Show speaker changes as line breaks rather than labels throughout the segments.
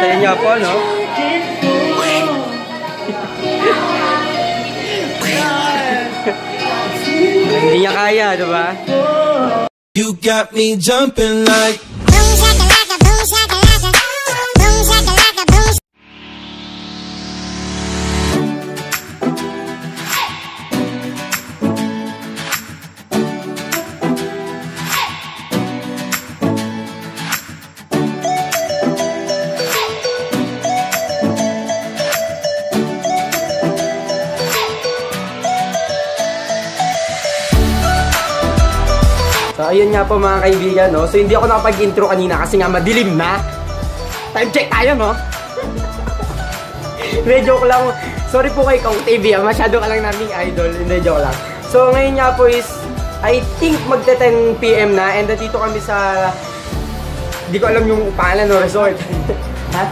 Saya niya po, no? Hindi niya kaya, di ba?
You got me jumping like
So, ayun nga po mga kaibigan, no? So, hindi ako nakapag-intro kanina kasi nga madilim na. Time check tayo, no? Hindi, joke lang. Sorry po kay Kong TV, ah. masyado ka lang naming idol. Hindi, joke lang. So, ngayon nga po is, I think magta 10pm na and nandito kami sa, hindi ko alam yung pangalan no, resort. ha?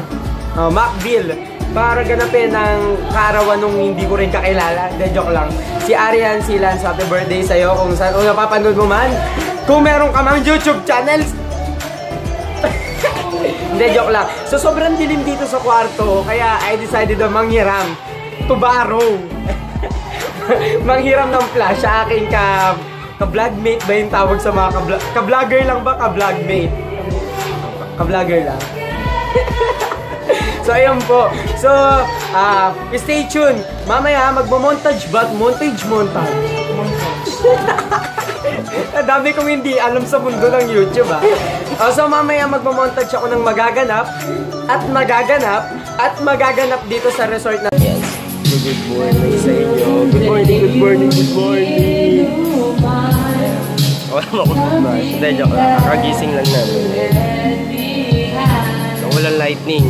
Oh, Macville. Para ganapin ng kaarawan nung hindi ko rin kakilala. Hindi, joke lang. Si Arian Silans, happy birthday sa'yo kung saan, kung napapanood mo man. Kung meron ka mang YouTube channels, hindi, joke lang. So, sobrang dilim dito sa kwarto, kaya I decided na manghiram to borrow. manghiram ng flash sa aking ka ka-vlogmate ba yung tawag sa mga ka-vlog- ka-vlogger lang ba? Ka-vlogmate? Ka-vlogger lang. so, ayun po. So, ah, stay tuned. Mamaya, magmo-montage ba? Montage, montage. Ang dami kong hindi alam sa mundo ng YouTube ah. Oh, so mamaya magmamontage ako ng magaganap at magaganap at magaganap dito sa resort na Yes. Good morning sa inyo. Good morning, good morning, good morning. Wala mo ako good morning. Hindi, joke lang. Kakagising lang namin. So, walang lightning.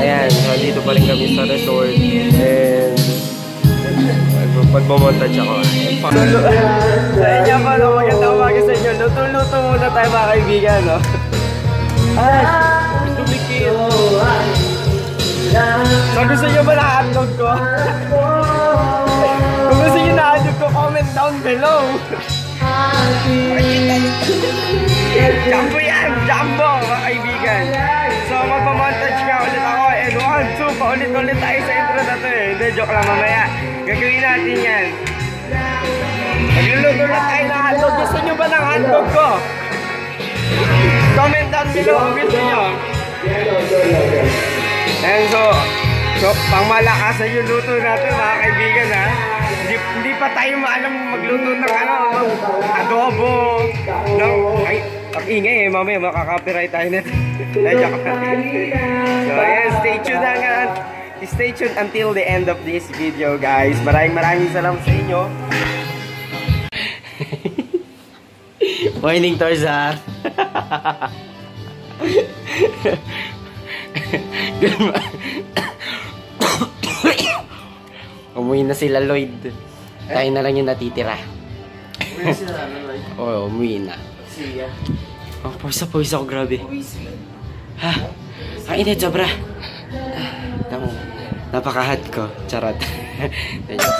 Ayan, so dito pa rin kami sa resort. And pagmamontage ako. Sa inyo ko, no? Magandang umaga sa inyo. Luto-luto muna tayo mga kaibigan, no? Ay, dumikit. So, gusto nyo ba na hotdog ko? Kung gusto nyo na hotdog ko, comment down below. Jumbo yan! Jumbo, mga kaibigan. So, magpamontage nga ulit ako. And one, two, paulit-ulit tayo sa intro na to eh. Hindi, joke lang mamaya. Gagawin natin yan. Nagluluto na tayo ng hotdog. Gusto nyo ba ng hotdog ko? Comment down below kung gusto nyo. And so, so pangmalakasan yung luto natin mga kaibigan ha. Hindi, hindi pa tayo maalam magluto ng ano, adobo. No, ay, ang ingay eh, mamaya makaka-copyright tayo nito. So, ayan, stay tuned hanggang, stay tuned until the end of this video, guys. Maraming maraming salamat sa inyo. Morning, Tarzan. Umuwi na sila, Lloyd. Tayo na lang yung natitira.
Uwi sila na, Lloyd.
Oo, umuwi na.
Siya.
Oh, pawis na pawis ako, grabe. Ha? Ang init, sobra. Ah, Tamo. Napaka-hot ko. Charot.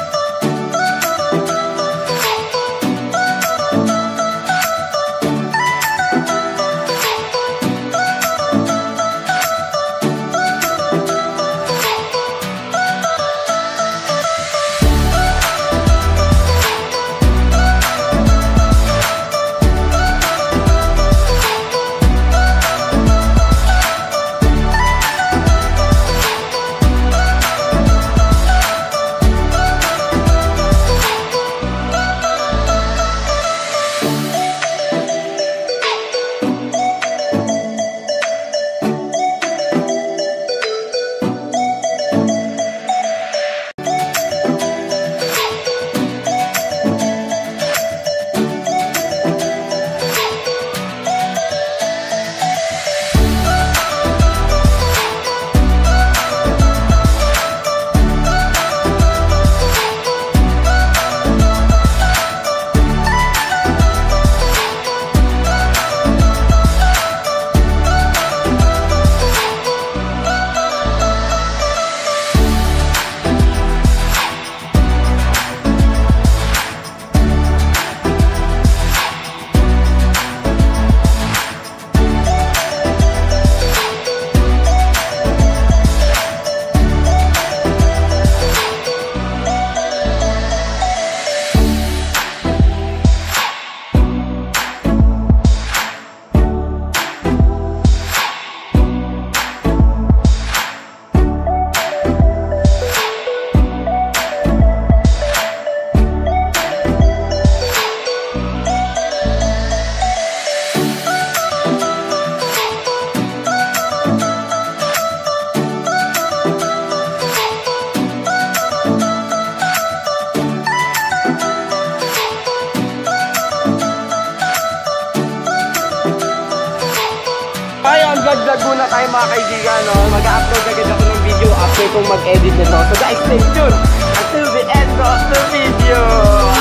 kaibigan, no, mag-upload agad ako ng video after kong mag-edit nito. So guys, stay tuned until the end of the video.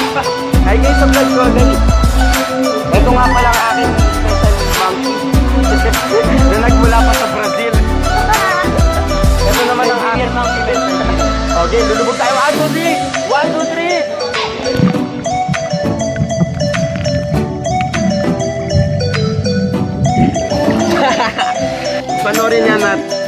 Hi guys, sa vlog ko, dali. Ito nga pala ang aking special monkey. na nagmula pa sa Panoorin niya nat.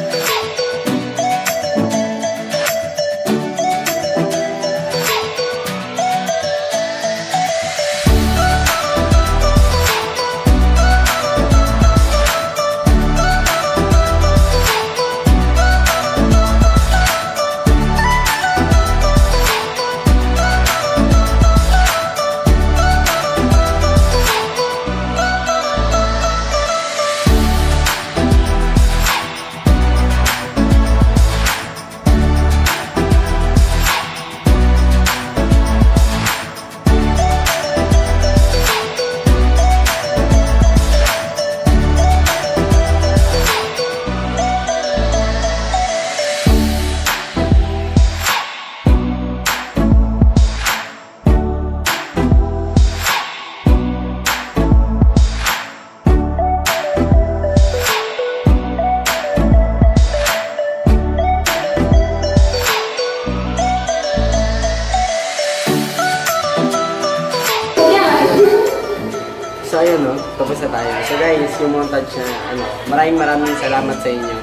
Ayun no, tapos na tayo. So guys, yung montage na ano, maraming maraming salamat sa inyo.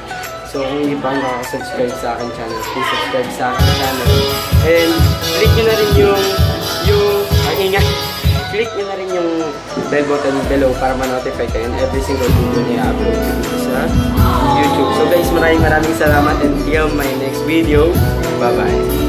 So kung hindi pa nakaka-subscribe sa akin channel, please subscribe sa akin channel. And click nyo na rin yung, yung, ang ingay, click nyo na rin yung bell button below para ma-notify kayo in every single video na i-upload sa YouTube. So guys, maraming maraming salamat and see you on my next video. Bye-bye.